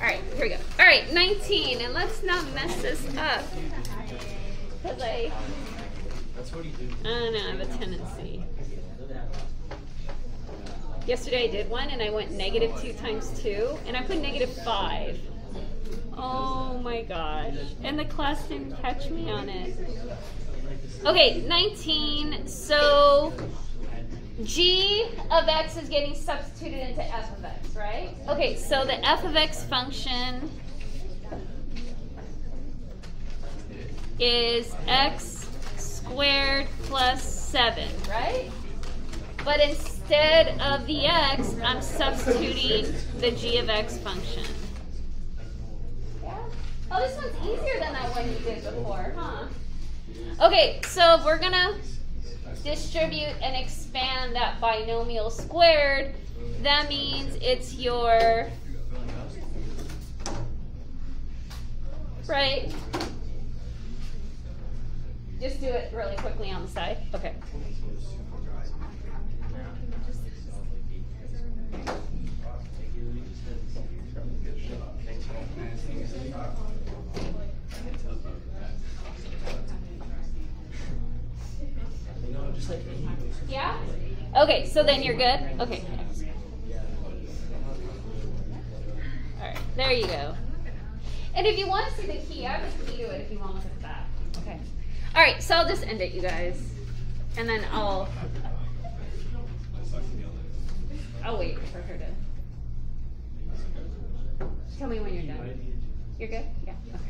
All right, here we go. All right, 19, and let's not mess this up. Because I. I don't know, I have a tendency. Yesterday I did one and I went negative two times two, and I put negative five. Oh my gosh. And the class didn't catch me on it. Okay, 19. So g of x is getting substituted into f of x, right? Okay, so the f of x function is x squared plus 7, right? But instead of the x, I'm substituting the g of x function. Yeah? Oh, this one's easier than that one you did before, huh? Okay, so we're gonna distribute and expand that binomial squared. That means it's your, right? Just do it really quickly on the side. Okay. You know, just like Yeah? Okay, so then you're good? Okay. Alright, there you go. And if you want to see the key, I a key to it if you want to look at that. Okay. Alright, so I'll just end it, you guys. And then I'll I'll wait for her to tell me when you're done. You're good? Yeah. Okay.